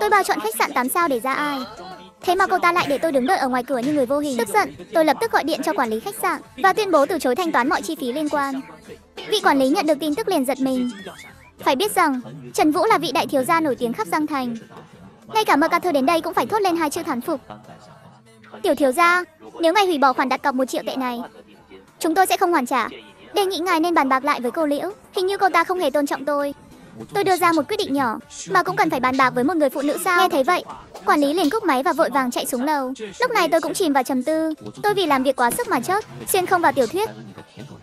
Tôi bao chọn khách sạn 8 sao để ra ai. Thế mà cô ta lại để tôi đứng đợi ở ngoài cửa như người vô hình. Tức giận, tôi lập tức gọi điện cho quản lý khách sạn và tuyên bố từ chối thanh toán mọi chi phí liên quan. Vị quản lý nhận được tin tức liền giật mình. Phải biết rằng, Trần Vũ là vị đại thiếu gia nổi tiếng khắp Giang Thành. Ngay cả MacArthur đến đây cũng phải thốt lên hai chữ thán phục. Tiểu thiếu gia, nếu ngài hủy bỏ khoản đặt cọc một triệu tệ này, chúng tôi sẽ không hoàn trả. Đề nghị ngài nên bàn bạc lại với cô Liễu. Hình như cô ta không hề tôn trọng tôi. Tôi đưa ra một quyết định nhỏ, mà cũng cần phải bàn bạc với một người phụ nữ sao? Nghe thấy vậy, quản lý liền cúp máy và vội vàng chạy xuống lầu. Lúc này tôi cũng chìm vào trầm tư. Tôi vì làm việc quá sức mà chớp, xuyên không vào tiểu thuyết.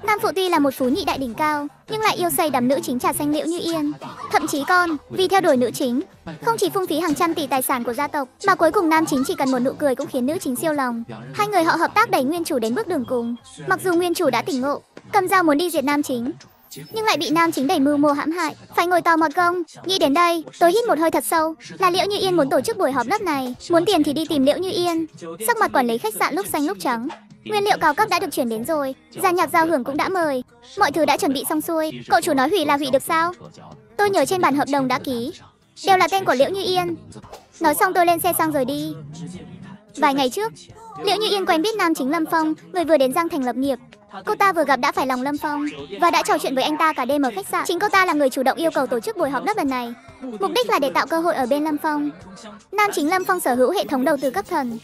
Nam phụ tuy là một phú nhị đại đỉnh cao, nhưng lại yêu say đắm nữ chính trà xanh liễu như yên. Thậm chí con, vì theo đuổi nữ chính, không chỉ phung phí hàng trăm tỷ tài sản của gia tộc, mà cuối cùng nam chính chỉ cần một nụ cười cũng khiến nữ chính siêu lòng. Hai người họ hợp tác đẩy nguyên chủ đến bước đường cùng. Mặc dù nguyên chủ đã tỉnh ngộ, cầm dao muốn đi diệt nam chính, nhưng lại bị nam chính đẩy mưu mô hãm hại. Phải ngồi tò mò công nghĩ đến đây, tôi hít một hơi thật sâu. Là liễu như yên muốn tổ chức buổi họp lớp này. Muốn tiền thì đi tìm liễu như yên. Sắc mặt quản lý khách sạn lúc xanh lúc trắng. Nguyên liệu cao cấp đã được chuyển đến rồi. Gia nhạc giao hưởng cũng đã mời. Mọi thứ đã chuẩn bị xong xuôi. Cậu chủ nói hủy là hủy được sao? Tôi nhớ trên bản hợp đồng đã ký. Đều là tên của liễu như yên. Nói xong tôi lên xe sang rời đi. Vài ngày trước, liễu như yên quen biết nam chính lâm phong, người vừa đến giang thành lập nghiệp. Cô ta vừa gặp đã phải lòng Lâm Phong và đã trò chuyện với anh ta cả đêm ở khách sạn. Chính cô ta là người chủ động yêu cầu tổ chức buổi họp lớp lần này. Mục đích là để tạo cơ hội ở bên Lâm Phong. Nam chính Lâm Phong sở hữu hệ thống đầu tư cấp thần.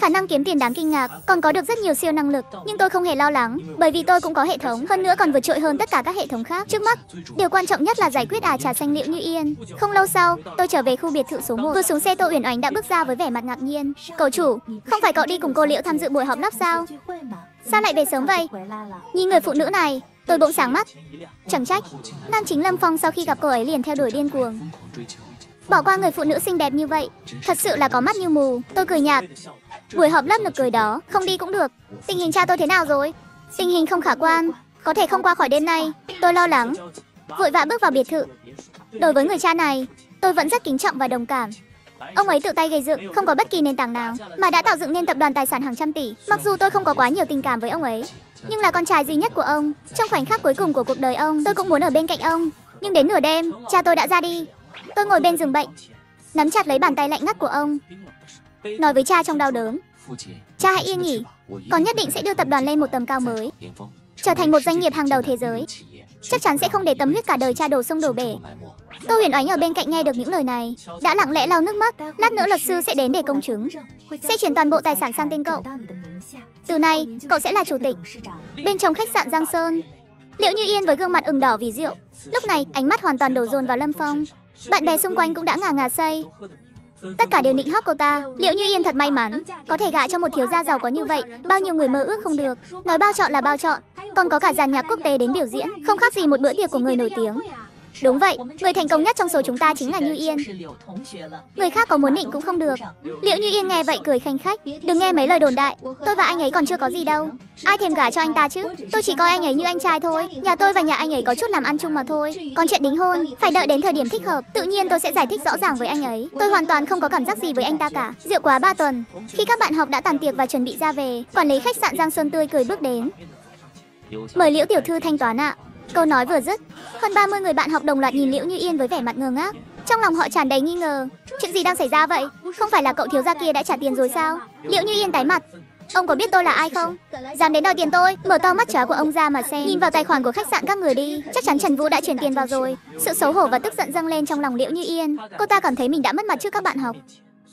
Khả năng kiếm tiền đáng kinh ngạc, còn có được rất nhiều siêu năng lực, nhưng tôi không hề lo lắng, bởi vì tôi cũng có hệ thống, hơn nữa còn vượt trội hơn tất cả các hệ thống khác. Trước mắt, điều quan trọng nhất là giải quyết à trà xanh liễu như yên. Không lâu sau, tôi trở về khu biệt thự số 1. Vừa xuống xe Tô Uyển Oánh đã bước ra với vẻ mặt ngạc nhiên. "Cậu chủ, không phải cậu đi cùng cô Liễu tham dự buổi họp lớp sao? Sao lại về sớm vậy?" Nhìn người phụ nữ này, tôi bỗng sáng mắt. Chẳng trách, nam chính Lâm Phong sau khi gặp cô ấy liền theo đuổi điên cuồng. Bỏ qua người phụ nữ xinh đẹp như vậy, thật sự là có mắt như mù. Tôi cười nhạt. Buổi họp lớp nực cười đó, không đi cũng được. Tình hình cha tôi thế nào rồi? Tình hình không khả quan, có thể không qua khỏi đêm nay. Tôi lo lắng. Vội vã bước vào biệt thự. Đối với người cha này, tôi vẫn rất kính trọng và đồng cảm. Ông ấy tự tay gây dựng, không có bất kỳ nền tảng nào, mà đã tạo dựng nên tập đoàn tài sản hàng trăm tỷ. Mặc dù tôi không có quá nhiều tình cảm với ông ấy, nhưng là con trai duy nhất của ông. Trong khoảnh khắc cuối cùng của cuộc đời ông, tôi cũng muốn ở bên cạnh ông. Nhưng đến nửa đêm, cha tôi đã ra đi. Tôi ngồi bên giường bệnh, nắm chặt lấy bàn tay lạnh ngắt của ông, nói với cha trong đau đớn. Cha hãy yên nghỉ, con nhất định sẽ đưa tập đoàn lên một tầm cao mới, trở thành một doanh nghiệp hàng đầu thế giới. Chắc chắn sẽ không để tấm huyết cả đời cha đổ sông đổ bể. Tô Huyền Oánh ở bên cạnh nghe được những lời này, đã lặng lẽ lau nước mắt. Lát nữa luật sư sẽ đến để công chứng, sẽ chuyển toàn bộ tài sản sang tên cậu. Từ nay, cậu sẽ là chủ tịch. Bên trong khách sạn Giang Sơn, Liệu Như Yên với gương mặt ửng đỏ vì rượu, lúc này ánh mắt hoàn toàn đổ dồn vào Lâm Phong. Bạn bè xung quanh cũng đã ngà ngà say. Tất cả đều nịnh hót cô ta. Liệu Như Yên thật may mắn, có thể gả cho một thiếu gia giàu có như vậy, bao nhiêu người mơ ước không được. Nói bao chọn là bao chọn, còn có cả dàn nhạc quốc tế đến biểu diễn, không khác gì một bữa tiệc của người nổi tiếng. Đúng vậy, người thành công nhất trong số chúng ta chính là Như Yên. Người khác có muốn định cũng không được. Liệu Như Yên nghe vậy cười khanh khách, đừng nghe mấy lời đồn đại, tôi và anh ấy còn chưa có gì đâu. Ai thèm gả cho anh ta chứ? Tôi chỉ coi anh ấy như anh trai thôi. Nhà tôi và nhà anh ấy có chút làm ăn chung mà thôi. Còn chuyện đính hôn, phải đợi đến thời điểm thích hợp. Tự nhiên tôi sẽ giải thích rõ ràng với anh ấy. Tôi hoàn toàn không có cảm giác gì với anh ta cả. Rượu quá 3 tuần. Khi các bạn học đã tàn tiệc và chuẩn bị ra về, quản lý khách sạn Giang Sơn tươi cười bước đến. Mời Liễu tiểu thư thanh toán ạ. Câu nói vừa dứt, hơn 30 người bạn học đồng loạt nhìn Liễu Như Yên với vẻ mặt ngơ ngác. Trong lòng họ tràn đầy nghi ngờ, chuyện gì đang xảy ra vậy? Không phải là cậu thiếu gia kia đã trả tiền rồi sao? Liễu Như Yên tái mặt. Ông có biết tôi là ai không? Dám đến đòi tiền tôi, mở to mắt chó của ông ra mà xem. Nhìn vào tài khoản của khách sạn các người đi, chắc chắn Trần Vũ đã chuyển tiền vào rồi. Sự xấu hổ và tức giận dâng lên trong lòng Liễu Như Yên. Cô ta cảm thấy mình đã mất mặt trước các bạn học,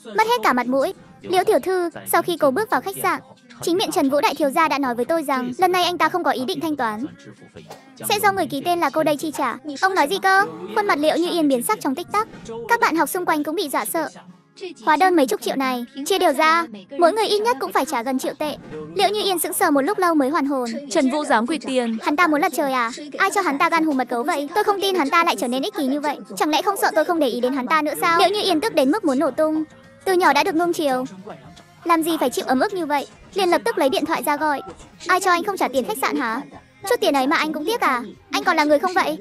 mất hết cả mặt mũi. Liễu tiểu thư, sau khi cô bước vào khách sạn, chính miệng Trần Vũ đại thiếu gia đã nói với tôi rằng lần này anh ta không có ý định thanh toán, sẽ do người ký tên là cô đây chi trả. Ông nói gì cơ? Khuôn mặt Liễu Như Yên biến sắc trong tích tắc. Các bạn học xung quanh cũng bị dọa sợ. Hóa đơn mấy chục triệu này, chia đều ra, mỗi người ít nhất cũng phải trả gần triệu tệ. Liễu Như Yên sững sờ một lúc lâu mới hoàn hồn. Trần Vũ dám quỳ tiền. Hắn ta muốn lật trời à? Ai cho hắn ta gan hùm mật gấu vậy? Tôi không tin hắn ta lại trở nên ích kỷ như vậy. Chẳng lẽ không sợ tôi không để ý đến hắn ta nữa sao? Liễu Như Yên tức đến mức muốn nổ tung. Từ nhỏ đã được nuông chiều, làm gì phải chịu ấm ức như vậy? Liền lập tức lấy điện thoại ra gọi. Ai cho anh không trả tiền khách sạn hả? Chút tiền ấy mà anh cũng tiếc à? Anh còn là người không vậy?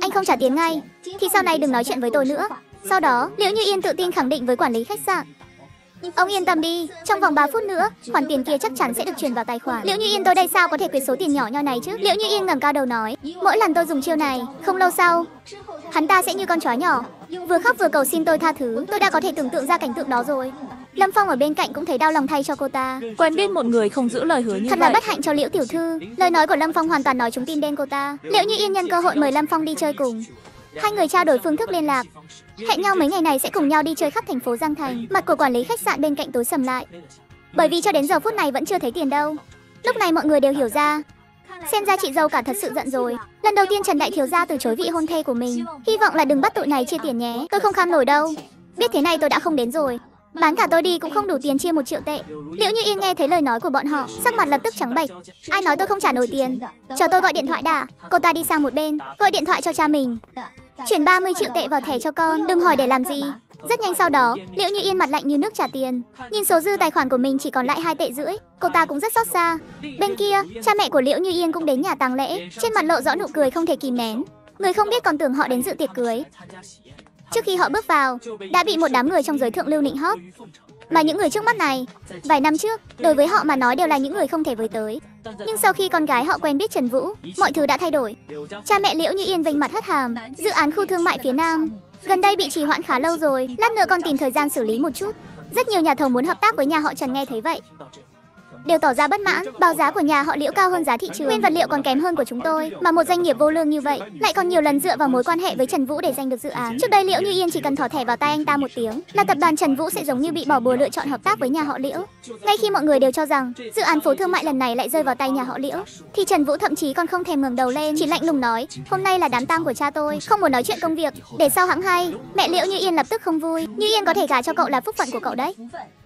Anh không trả tiền ngay, thì sau này đừng nói chuyện với tôi nữa. Sau đó, Liễu Như Yên tự tin khẳng định với quản lý khách sạn. Ông yên tâm đi, trong vòng 3 phút nữa, khoản tiền kia chắc chắn sẽ được chuyển vào tài khoản. Liễu Như Yên tôi đây sao có thể quyệt số tiền nhỏ nho này chứ? Liễu Như Yên ngẩng cao đầu nói, mỗi lần tôi dùng chiêu này, không lâu sau, hắn ta sẽ như con chó nhỏ, Vừa khóc vừa cầu xin tôi tha thứ, tôi đã có thể tưởng tượng ra cảnh tượng đó rồi. Lâm Phong ở bên cạnh cũng thấy đau lòng thay cho cô ta. Quen biết một người không giữ lời hứa như Thật vậy. là bất hạnh cho Liễu tiểu thư. Lời nói của Lâm Phong hoàn toàn nói chúng tin đen cô ta. Liễu Như Yên nhân cơ hội mời Lâm Phong đi chơi cùng. Hai người trao đổi phương thức liên lạc. Hẹn nhau mấy ngày này sẽ cùng nhau đi chơi khắp thành phố Giang Thành. Mặt của quản lý khách sạn bên cạnh tối sầm lại. Bởi vì cho đến giờ phút này vẫn chưa thấy tiền đâu. Lúc này mọi người đều hiểu ra. Xem ra chị dâu cả thật sự giận rồi. Lần đầu tiên Trần Đại Thiếu Gia từ chối vị hôn thê của mình. Hy vọng là đừng bắt tụi này chia tiền nhé. Tôi không kham nổi đâu. Biết thế này tôi đã không đến rồi. Bán cả tôi đi cũng không đủ tiền chia một triệu tệ. Liễu Như Yên nghe thấy lời nói của bọn họ, sắc mặt lập tức trắng bệch. Ai nói tôi không trả nổi tiền? Chờ tôi gọi điện thoại đã. Cô ta đi sang một bên, gọi điện thoại cho cha mình. Chuyển 30 triệu tệ vào thẻ cho con, đừng hỏi để làm gì. Rất nhanh sau đó, Liễu Như Yên mặt lạnh như nước trả tiền. Nhìn số dư tài khoản của mình chỉ còn lại hai tệ rưỡi, cô ta cũng rất xót xa. Bên kia, cha mẹ của Liễu Như Yên cũng đến nhà tang lễ, trên mặt lộ rõ nụ cười không thể kìm nén. Người không biết còn tưởng họ đến dự tiệc cưới. Trước khi họ bước vào, đã bị một đám người trong giới thượng lưu nịnh hót. Mà những người trước mắt này, vài năm trước, đối với họ mà nói đều là những người không thể với tới. Nhưng sau khi con gái họ quen biết Trần Vũ, mọi thứ đã thay đổi. Cha mẹ Liễu Như Yên vênh mặt hất hàm, dự án khu thương mại phía Nam. Gần đây bị trì hoãn khá lâu rồi, lát nữa con tìm thời gian xử lý một chút. Rất nhiều nhà thầu muốn hợp tác với nhà họ Trần nghe thấy vậy. Đều tỏ ra bất mãn, báo giá của nhà họ Liễu cao hơn giá thị trường, nguyên vật liệu còn kém hơn của chúng tôi, mà một doanh nghiệp vô lương như vậy lại còn nhiều lần dựa vào mối quan hệ với Trần Vũ để giành được dự án. Trước đây Liễu Như Yên chỉ cần thỏ thẻ vào tay anh ta một tiếng, là tập đoàn Trần Vũ sẽ giống như bị bỏ bùa lựa chọn hợp tác với nhà họ Liễu. Ngay khi mọi người đều cho rằng dự án phố thương mại lần này lại rơi vào tay nhà họ Liễu, thì Trần Vũ thậm chí còn không thèm ngẩng đầu lên, chỉ lạnh lùng nói: "Hôm nay là đám tang của cha tôi, không muốn nói chuyện công việc, để sau hãng hay." Mẹ Liễu Như Yên lập tức không vui, Như Yên có thể gả cho cậu là phúc phận của cậu đấy.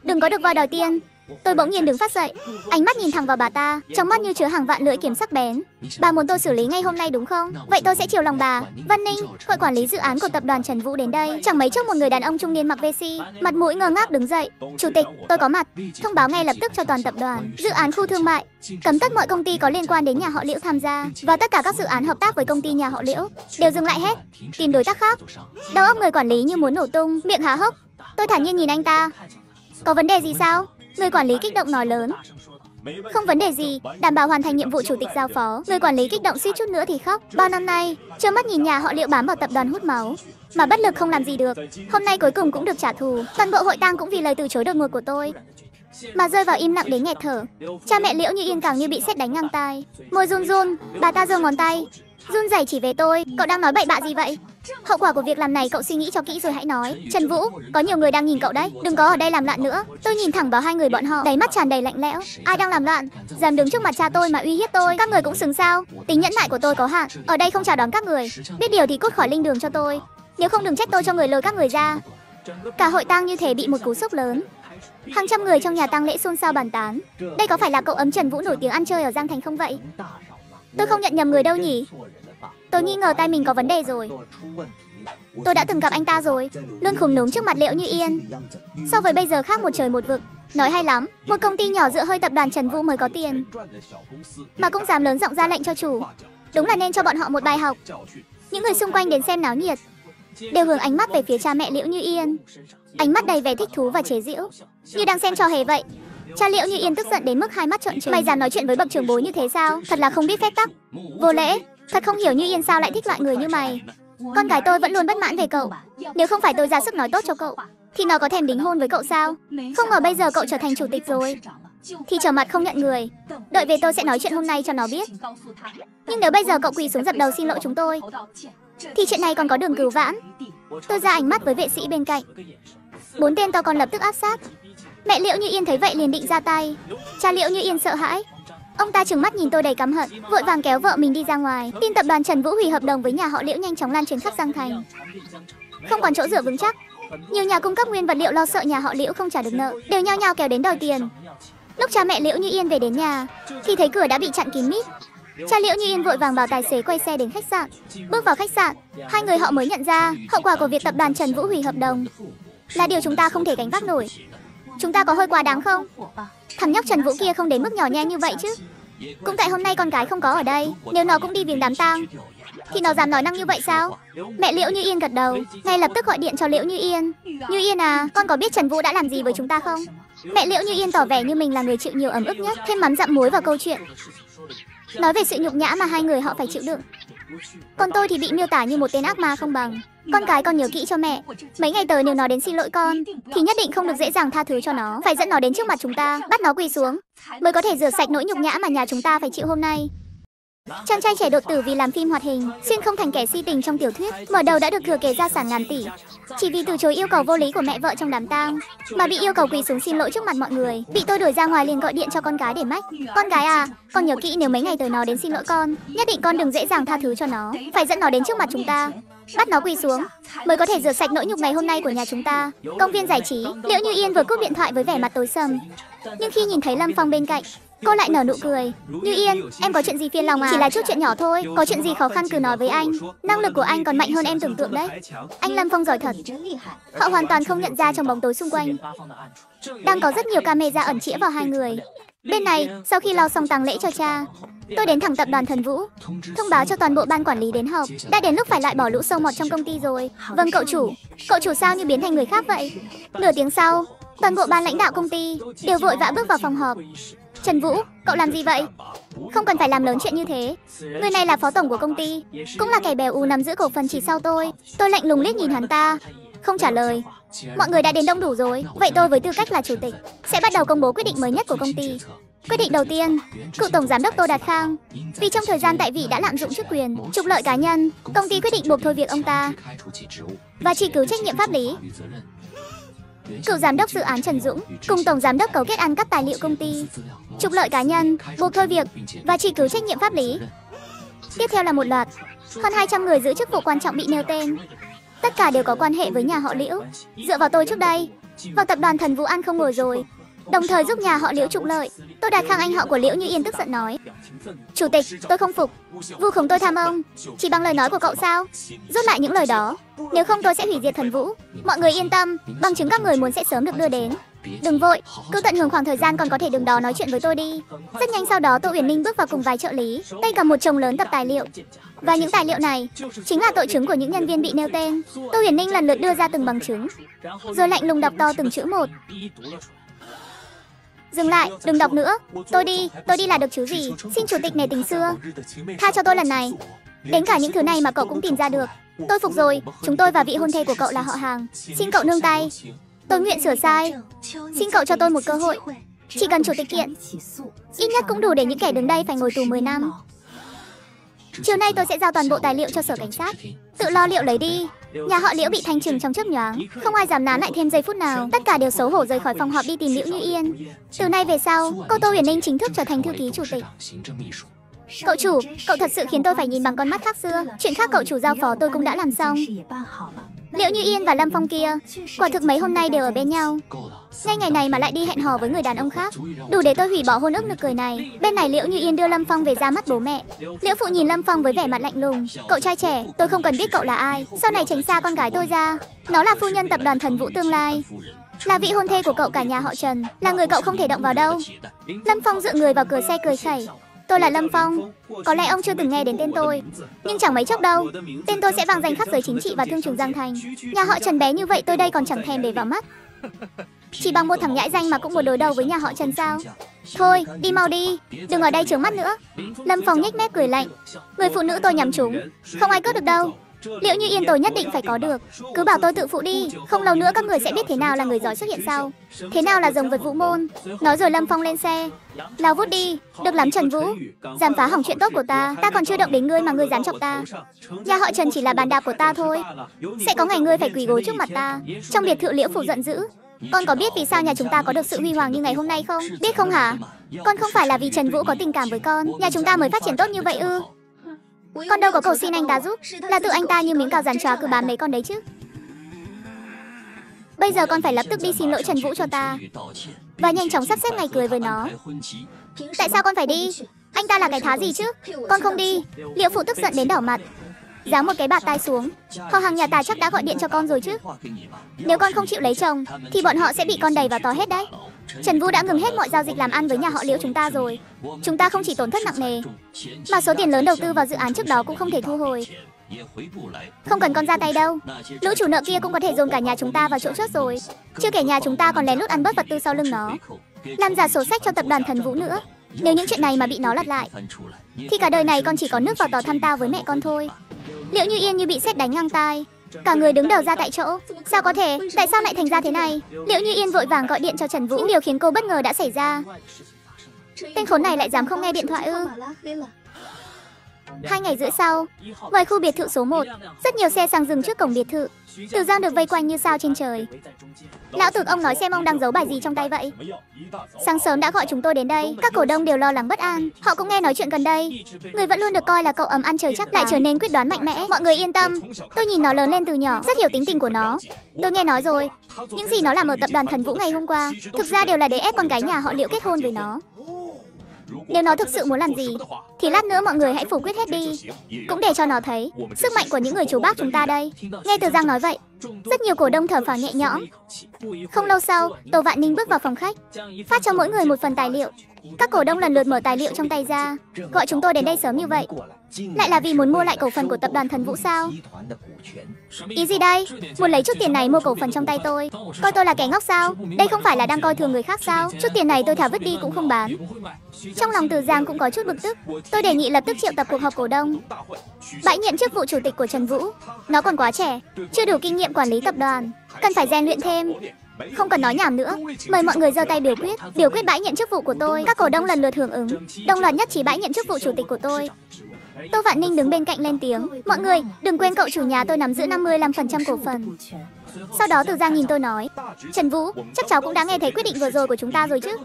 Đừng có được voi đòi tiền. Tôi bỗng nhiên đứng phát dậy, ánh mắt nhìn thẳng vào bà ta, trong mắt như chứa hàng vạn lưỡi kiếm sắc bén. Bà muốn tôi xử lý ngay hôm nay đúng không? Vậy tôi sẽ chiều lòng bà. Văn Ninh, hội quản lý dự án của tập đoàn Trần Vũ đến đây. Chẳng mấy chốc một người đàn ông trung niên mặc VC, mặt mũi ngơ ngác đứng dậy. Chủ tịch, tôi có mặt. Thông báo ngay lập tức cho toàn tập đoàn. Dự án khu thương mại, cấm tất mọi công ty có liên quan đến nhà họ Liễu tham gia và tất cả các dự án hợp tác với công ty nhà họ Liễu đều dừng lại hết. Tìm đối tác khác. Đầu óc người quản lý như muốn nổ tung, miệng há hốc. Tôi thản nhiên nhìn anh ta. Có vấn đề gì sao? Người quản lý kích động nói lớn. Không vấn đề gì, đảm bảo hoàn thành nhiệm vụ chủ tịch giao phó. Người quản lý kích động suýt chút nữa thì khóc. Bao năm nay, trơ mắt nhìn nhà họ liệu bám vào tập đoàn hút máu, mà bất lực không làm gì được. Hôm nay cuối cùng cũng được trả thù. Toàn bộ hội tang cũng vì lời từ chối đột ngột của tôi. Mà rơi vào im lặng đến nghẹt thở. Cha mẹ Liễu như yên càng như bị sét đánh ngang tai. Môi run run, bà ta giơ ngón tay. Run rẩy chỉ về tôi, cậu đang nói bậy bạ gì vậy? Hậu quả của việc làm này cậu suy nghĩ cho kỹ rồi hãy nói. Trần Vũ, có nhiều người đang nhìn cậu đấy, đừng có ở đây làm loạn nữa. Tôi nhìn thẳng vào hai người bọn họ, đáy mắt tràn đầy lạnh lẽo. Ai đang làm loạn? Dám đứng trước mặt cha tôi mà uy hiếp tôi, các người cũng xứng sao? Tính nhẫn nại của tôi có hạn, ở đây không chào đón các người. Biết điều thì cút khỏi linh đường cho tôi. Nếu không đừng trách tôi cho người lôi các người ra. Cả hội tang như thể bị một cú sốc lớn. Hàng trăm người trong nhà tang lễ xôn xao bàn tán. Đây có phải là cậu ấm Trần Vũ nổi tiếng ăn chơi ở Giang Thành không vậy? Tôi không nhận nhầm người đâu nhỉ? Tôi nghi ngờ tay mình có vấn đề rồi. Tôi đã từng gặp anh ta rồi, luôn khủng núm trước mặt Liễu Như Yên. So với bây giờ khác một trời một vực. Nói hay lắm, một công ty nhỏ dựa hơi tập đoàn Trần Vũ mới có tiền, mà cũng dám lớn giọng ra lệnh cho chủ. Đúng là nên cho bọn họ một bài học. Những người xung quanh đến xem náo nhiệt, đều hướng ánh mắt về phía cha mẹ Liễu Như Yên. Ánh mắt đầy vẻ thích thú và chế giễu, như đang xem trò hề vậy. Cha Liễu Như Yên tức giận đến mức hai mắt trợn trừng. Mày dám nói chuyện với bậc trưởng bối như thế sao? Thật là không biết phép tắc. Vô lễ, thật không hiểu Như Yên sao lại thích loại người như mày. Con gái tôi vẫn luôn bất mãn về cậu. Nếu không phải tôi ra sức nói tốt cho cậu, thì nó có thèm đính hôn với cậu sao? Không ngờ bây giờ cậu trở thành chủ tịch rồi. Thì trở mặt không nhận người. Đợi về tôi sẽ nói chuyện hôm nay cho nó biết. Nhưng nếu bây giờ cậu quỳ xuống dập đầu xin lỗi chúng tôi, thì chuyện này còn có đường cứu vãn. Tôi ra ánh mắt với vệ sĩ bên cạnh. Bốn tên to còn lập tức áp sát. Mẹ Liễu Như Yên thấy vậy liền định ra tay. Cha Liễu Như Yên sợ hãi. Ông ta trừng mắt nhìn tôi đầy căm hận, vội vàng kéo vợ mình đi ra ngoài. Tin tập đoàn Trần Vũ hủy hợp đồng với nhà họ Liễu nhanh chóng lan truyền khắp Giang Thành. Không còn chỗ dựa vững chắc. Nhiều nhà cung cấp nguyên vật liệu lo sợ nhà họ Liễu không trả được nợ, đều nhao nhao kéo đến đòi tiền. Lúc cha mẹ Liễu Như Yên về đến nhà, thì thấy cửa đã bị chặn kín mít. Cha Liễu Như Yên vội vàng bảo tài xế quay xe đến khách sạn. Bước vào khách sạn, hai người họ mới nhận ra hậu quả của việc tập đoàn Trần Vũ hủy hợp đồng là điều chúng ta không thể gánh vác nổi. Chúng ta có hơi quá đáng không? Thằng nhóc Trần Vũ kia không đến mức nhỏ nhẹ như vậy chứ. Cũng tại hôm nay con gái không có ở đây, nếu nó cũng đi viếng đám tang, thì nó dám nói năng như vậy sao? Mẹ Liễu Như Yên gật đầu, ngay lập tức gọi điện cho Liễu Như Yên. Như Yên à, con có biết Trần Vũ đã làm gì với chúng ta không? Mẹ Liễu Như Yên tỏ vẻ như mình là người chịu nhiều ấm ức nhất, thêm mắm dặm muối vào câu chuyện. Nói về sự nhục nhã mà hai người họ phải chịu đựng. Còn tôi thì bị miêu tả như một tên ác ma không bằng. Con cái con nhớ kỹ cho mẹ. Mấy ngày tới nếu nó đến xin lỗi con, thì nhất định không được dễ dàng tha thứ cho nó. Phải dẫn nó đến trước mặt chúng ta, bắt nó quỳ xuống, mới có thể rửa sạch nỗi nhục nhã mà nhà chúng ta phải chịu hôm nay. Chàng trai trẻ đột tử vì làm phim hoạt hình, xuyên không thành kẻ si tình trong tiểu thuyết, mở đầu đã được thừa kế gia sản ngàn tỷ. Chỉ vì từ chối yêu cầu vô lý của mẹ vợ trong đám tang, mà bị yêu cầu quỳ xuống xin lỗi trước mặt mọi người, bị tôi đuổi ra ngoài liền gọi điện cho con gái để mách. Con gái à, con nhớ kỹ nếu mấy ngày tới nó đến xin lỗi con, nhất định con đừng dễ dàng tha thứ cho nó, phải dẫn nó đến trước mặt chúng ta, bắt nó quỳ xuống mới có thể rửa sạch nỗi nhục ngày hôm nay của nhà chúng ta. Công viên giải trí, Liễu Như Yên vừa cúp điện thoại với vẻ mặt tối sầm, nhưng khi nhìn thấy Lâm Phong bên cạnh, Cô lại nở nụ cười. Như Yên, em có chuyện gì phiền lòng à? Chỉ là chút chuyện nhỏ thôi. Có chuyện gì khó khăn cứ nói với anh. Năng lực của anh còn mạnh hơn em tưởng tượng đấy. Anh Lâm Phong giỏi thật. Họ hoàn toàn không nhận ra trong bóng tối xung quanh. Đang có rất nhiều camera ẩn chĩa vào hai người. Bên này, sau khi lo xong tang lễ cho cha, tôi đến thẳng tập đoàn Thần Vũ, thông báo cho toàn bộ ban quản lý đến họp. Đã đến lúc phải loại bỏ lũ sâu mọt trong công ty rồi. Vâng cậu chủ, cậu chủ sao như biến thành người khác vậy? Nửa tiếng sau, toàn bộ ban lãnh đạo công ty đều vội vã bước vào phòng họp. Trần Vũ, cậu làm gì vậy? Không cần phải làm lớn chuyện như thế. Người này là phó tổng của công ty, cũng là kẻ bèo u nắm giữ cổ phần chỉ sau tôi. Tôi lạnh lùng liếc nhìn hắn ta, không trả lời. Mọi người đã đến đông đủ rồi, vậy tôi với tư cách là chủ tịch sẽ bắt đầu công bố quyết định mới nhất của công ty. Quyết định đầu tiên, cựu tổng giám đốc Tô Đạt Khang, vì trong thời gian tại vị đã lạm dụng chức quyền, trục lợi cá nhân, công ty quyết định buộc thôi việc ông ta và truy cứu trách nhiệm pháp lý. Cựu giám đốc dự án Trần Dũng cùng tổng giám đốc cấu kết ăn cắp tài liệu công ty, trục lợi cá nhân, buộc thôi việc và truy cứu trách nhiệm pháp lý. Tiếp theo là một loạt hơn 200 người giữ chức vụ quan trọng bị nêu tên. Tất cả đều có quan hệ với nhà họ Liễu. Dựa vào tôi trước đây, vào tập đoàn Thần Vũ An không ngồi rồi, đồng thời giúp nhà họ Liễu trục lợi. Tôi Đạt Khang anh họ của Liễu Như Yên tức giận nói: "Chủ tịch, tôi không phục, vu khống tôi tham ông, chỉ bằng lời nói của cậu sao? Rút lại những lời đó, nếu không tôi sẽ hủy diệt Thần Vũ. Mọi người yên tâm, bằng chứng các người muốn sẽ sớm được đưa đến." Đừng vội, cứ tận hưởng khoảng thời gian còn có thể đứng đó nói chuyện với tôi đi. Rất nhanh sau đó Tô Uyển Ninh bước vào cùng vài trợ lý, tay cầm một chồng lớn tập tài liệu. Và những tài liệu này chính là tội chứng của những nhân viên bị nêu tên. Tô Uyển Ninh lần lượt đưa ra từng bằng chứng, rồi lạnh lùng đọc to từng chữ một. Dừng lại, đừng đọc nữa. Tôi đi, tôi đi là được chứ gì. Xin chủ tịch nể tình xưa. Tha cho tôi lần này. Đến cả những thứ này mà cậu cũng tìm ra được. Tôi phục rồi, chúng tôi và vị hôn thê của cậu là họ hàng. Xin cậu nương tay. Tôi nguyện sửa sai. Xin cậu cho tôi một cơ hội. Chỉ cần chủ tịch kiện, ít nhất cũng đủ để những kẻ đứng đây phải ngồi tù 10 năm. Chiều nay tôi sẽ giao toàn bộ tài liệu cho sở cảnh sát. Tự lo liệu lấy đi. Nhà họ Liễu bị thanh trừng trong chớp nhoáng, không ai dám nán lại thêm giây phút nào. Tất cả đều xấu hổ rời khỏi phòng họp đi tìm Liễu Như Yên. Từ nay về sau, cô Tô Huyền Ninh chính thức trở thành thư ký chủ tịch. Cậu chủ, cậu thật sự khiến tôi phải nhìn bằng con mắt khác xưa. Chuyện khác cậu chủ giao phó tôi cũng đã làm xong. Liệu như Yên và Lâm Phong kia, quả thực mấy hôm nay đều ở bên nhau. Ngay ngày này mà lại đi hẹn hò với người đàn ông khác, đủ để tôi hủy bỏ hôn ước nực cười này. Bên này Liễu Như Yên đưa Lâm Phong về ra mắt bố mẹ. Liễu phụ nhìn Lâm Phong với vẻ mặt lạnh lùng. Cậu trai trẻ, tôi không cần biết cậu là ai. Sau này tránh xa con gái tôi ra. Nó là phu nhân tập đoàn Thần Vũ tương lai. Là vị hôn thê của cậu cả nhà họ Trần, là người cậu không thể động vào đâu. Lâm Phong dựa người vào cửa xe cười khẩy. Tôi là Lâm Phong. Có lẽ ông chưa từng nghe đến tên tôi, nhưng chẳng mấy chốc đâu. Tên tôi sẽ vang danh khắp giới chính trị và thương trường Giang Thành. Nhà họ Trần bé như vậy tôi đây còn chẳng thèm để vào mắt. Chỉ bằng một thằng nhãi danh mà cũng muốn đối đầu với nhà họ Trần sao? Thôi, đi mau đi, đừng ở đây trướng mắt nữa. Lâm Phong nhếch mép cười lạnh. Người phụ nữ tôi nhắm trúng, không ai cướp được đâu. Liệu như yên tôi nhất định phải có được Cứ bảo tôi tự phụ đi Không lâu nữa các người sẽ biết thế nào là người giỏi xuất hiện sau. Thế nào là rồng vượt vũ môn? Nói rồi Lâm Phong lên xe. Lao vút đi Được lắm Trần Vũ. Giảm phá hỏng chuyện tốt của ta Ta còn chưa động đến ngươi mà ngươi dám chọc ta. Nhà họ Trần chỉ là bàn đạp của ta thôi. Sẽ có ngày ngươi phải quỳ gối trước mặt ta. Trong biệt thự liễu phủ giận dữ. Con có biết vì sao nhà chúng ta có được sự huy hoàng như ngày hôm nay không? Biết không hả? Con không phải là vì Trần Vũ có tình cảm với con, nhà chúng ta mới phát triển tốt như vậy ư? Con đâu có cầu xin anh ta giúp? Là tự anh ta như miếng cào rắn chó cứ bám mấy con đấy chứ. Bây giờ con phải lập tức đi xin lỗi Trần Vũ cho ta Và nhanh chóng sắp xếp ngày cưới với nó. Tại sao con phải đi? Anh ta là cái thá gì chứ? Con không đi. Liệu phụ tức giận đến đỏ mặt? Giáng một cái bạt tai xuống. Họ hàng nhà ta chắc đã gọi điện cho con rồi chứ. Nếu con không chịu lấy chồng Thì bọn họ sẽ bị con đầy vào to hết đấy Trần Vũ đã ngừng hết mọi giao dịch làm ăn với nhà họ Liễu chúng ta rồi. Chúng ta không chỉ tổn thất nặng nề, mà số tiền lớn đầu tư vào dự án trước đó cũng không thể thu hồi. Không cần con ra tay đâu. Lũ chủ nợ kia cũng có thể dồn cả nhà chúng ta vào chỗ chốt rồi. Chưa kể nhà chúng ta còn lén lút ăn bớt vật tư sau lưng nó. Làm giả sổ sách cho tập đoàn Thần Vũ nữa. Nếu những chuyện này mà bị nó lật lại, thì cả đời này con chỉ có nước vào tò thăm tao với mẹ con thôi. Liệu như yên như bị sét đánh ngang tai, cả người đứng đầu ra tại chỗ. Sao có thể? Tại sao lại thành ra thế này? Liệu như yên vội vàng gọi điện cho Trần Vũ. Những điều khiến cô bất ngờ đã xảy ra. Tên khốn này lại dám không nghe điện thoại ư? Hai ngày rưỡi sau, ngoài khu biệt thự số 1, rất nhiều xe sang dừng trước cổng biệt thự. Từ Giang được vây quanh như sao trên trời. Lão tử ông nói xem ông đang giấu bài gì trong tay vậy. Sáng sớm đã gọi chúng tôi đến đây, các cổ đông đều lo lắng bất an. Họ cũng nghe nói chuyện gần đây. Người vẫn luôn được coi là cậu ấm ăn trời chắc lại trở nên quyết đoán mạnh mẽ. Mọi người yên tâm, tôi nhìn nó lớn lên từ nhỏ, rất hiểu tính tình của nó. Tôi nghe nói rồi, những gì nó làm ở tập đoàn Thần Vũ ngày hôm qua, thực ra đều là để ép con gái nhà họ Liệu kết hôn với nó. Nếu nó thực sự muốn làm gì, thì lát nữa mọi người hãy phủ quyết hết đi. Cũng để cho nó thấy sức mạnh của những người chú bác chúng ta đây. Nghe Từ Giang nói vậy, rất nhiều cổ đông thở phào nhẹ nhõm. Không lâu sau, Tô Vạn Ninh bước vào phòng khách, phát cho mỗi người một phần tài liệu. Các cổ đông lần lượt mở tài liệu trong tay ra, gọi chúng tôi đến đây sớm như vậy. Lại là vì muốn mua lại cổ phần của tập đoàn Thần Vũ sao? Ý gì đây? Muốn lấy chút tiền này mua cổ phần trong tay tôi. Coi tôi là kẻ ngốc sao? Đây không phải là đang coi thường người khác sao? Chút tiền này tôi thả vứt đi cũng không bán. Trong lòng Từ Giang cũng có chút bực tức. Tôi đề nghị lập tức triệu tập cuộc họp cổ đông. Bãi nhiệm chức vụ chủ tịch của Trần Vũ. Nó còn quá trẻ, Chưa đủ kinh nghiệm quản lý tập đoàn. Cần phải rèn luyện thêm. Không cần nói nhảm nữa. Mời mọi người giơ tay biểu quyết. Biểu quyết bãi nhiệm chức vụ của tôi. Các cổ đông lần lượt hưởng ứng. Đồng loạt nhất trí bãi nhiệm chức vụ chủ tịch của tôi. Tô Vạn Ninh đứng bên cạnh lên tiếng. Mọi người, đừng quên cậu chủ nhà tôi nắm giữ 55% cổ phần. Sau đó Từ Giang nhìn tôi nói Trần Vũ, chắc cháu cũng đã nghe thấy quyết định vừa rồi của chúng ta rồi chứ?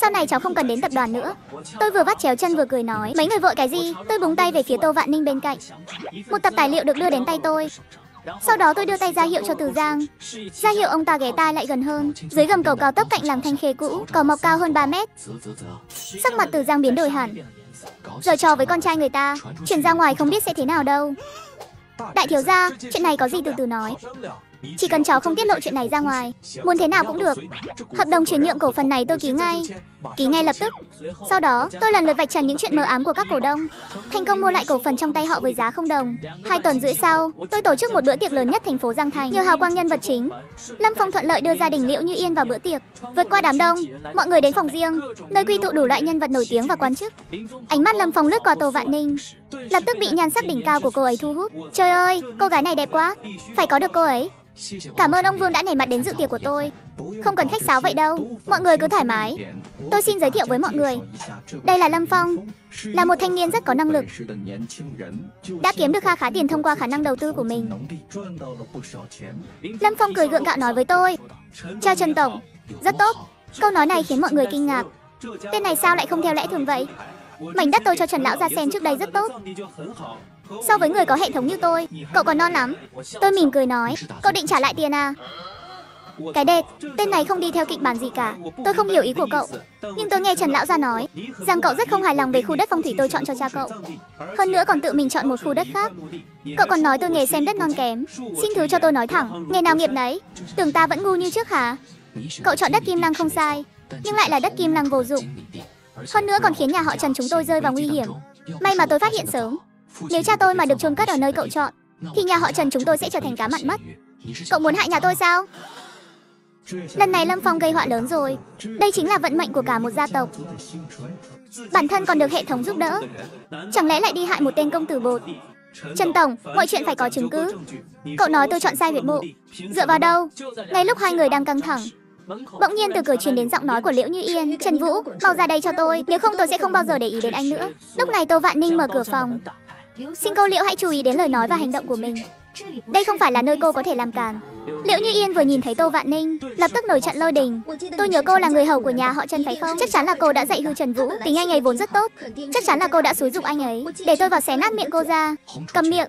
Sau này cháu không cần đến tập đoàn nữa. Tôi vừa vắt chéo chân vừa cười nói Mấy người vội cái gì? Tôi búng tay về phía Tô Vạn Ninh bên cạnh. Một tập tài liệu được đưa đến tay tôi. Sau đó tôi đưa tay ra hiệu cho Từ Giang. Ra hiệu ông ta ghé tai lại gần hơn. Dưới gầm cầu cao tốc cạnh làng thanh khê cũ Cầu mọc cao hơn 3 mét. Sắc mặt Từ Giang biến đổi hẳn. Giờ trò với con trai người ta Chuyển ra ngoài không biết sẽ thế nào đâu. Đại thiếu gia, Chuyện này có gì từ từ nói. Chỉ cần cháu không tiết lộ chuyện này ra ngoài Muốn thế nào cũng được. Hợp đồng chuyển nhượng cổ phần này tôi ký ngay. Ký ngay lập tức. Sau đó tôi lần lượt vạch trần những chuyện mờ ám của các cổ đông. Thành công mua lại cổ phần trong tay họ với giá không đồng. Hai tuần rưỡi sau Tôi tổ chức một bữa tiệc lớn nhất thành phố Giang Thành. Nhiều hào quang nhân vật chính Lâm Phong thuận lợi đưa gia đình Liễu Như Yên vào bữa tiệc. Vượt qua đám đông Mọi người đến phòng riêng Nơi quy tụ đủ loại nhân vật nổi tiếng và quan chức. Ánh mắt Lâm Phong lướt qua Tô Vạn Ninh. Lập tức bị nhan sắc đỉnh cao của cô ấy thu hút. Trời ơi, cô gái này đẹp quá. Phải có được cô ấy. Cảm ơn ông Vương đã nể mặt đến dự tiệc của tôi. Không cần khách sáo vậy đâu. Mọi người cứ thoải mái. Tôi xin giới thiệu với mọi người. Đây là Lâm Phong, Là một thanh niên rất có năng lực. Đã kiếm được kha khá tiền thông qua khả năng đầu tư của mình. Lâm Phong cười gượng gạo nói với tôi, Chào Trần Tổng, Rất tốt. Câu nói này khiến mọi người kinh ngạc. Tên này sao lại không theo lẽ thường vậy? Mảnh đất tôi cho Trần Lão ra xem trước đây rất tốt. So với người có hệ thống như tôi Cậu còn non lắm. Tôi mỉm cười nói Cậu định trả lại tiền à? Cái đẹp, tên này không đi theo kịch bản gì cả. Tôi không hiểu ý của cậu. Nhưng tôi nghe Trần Lão Gia nói Rằng cậu rất không hài lòng về khu đất phong thủy tôi chọn cho cha cậu. Hơn nữa còn tự mình chọn một khu đất khác. Cậu còn nói tôi nghề xem đất non kém. Xin thứ cho tôi nói thẳng Nghề nào nghiệp nấy? Tưởng ta vẫn ngu như trước hả? Cậu chọn đất kim lăng không sai Nhưng lại là đất kim lăng vô dụng. Hơn nữa còn khiến nhà họ Trần chúng tôi rơi vào nguy hiểm. May mà tôi phát hiện sớm. Nếu cha tôi mà được chôn cất ở nơi cậu chọn Thì nhà họ Trần chúng tôi sẽ trở thành cá mặn mất Cậu muốn hại nhà tôi sao? Lần này Lâm Phong gây họa lớn rồi. Đây chính là vận mệnh của cả một gia tộc. Bản thân còn được hệ thống giúp đỡ. Chẳng lẽ lại đi hại một tên công tử bột? Trần Tổng, mọi chuyện phải có chứng cứ. Cậu nói tôi chọn sai Việt Bộ Dựa vào đâu? Ngay lúc hai người đang căng thẳng. Bỗng nhiên từ cửa truyền đến giọng nói của Liễu Như Yên Trần Vũ, mau ra đây cho tôi. Nếu không tôi sẽ không bao giờ để ý đến anh nữa Lúc này Tô Vạn Ninh mở cửa phòng Xin cô Liễu hãy chú ý đến lời nói và hành động của mình Đây không phải là nơi cô có thể làm càn Liễu Như Yên vừa nhìn thấy Tô Vạn Ninh, lập tức nổi trận lôi đình. Tôi nhớ cô là người hầu của nhà họ Trần phải không? Chắc chắn là cô đã dạy hư Trần Vũ, tính anh ấy vốn rất tốt. Chắc chắn là cô đã xúi dục anh ấy, để tôi vào xé nát miệng cô ra. Cầm miệng.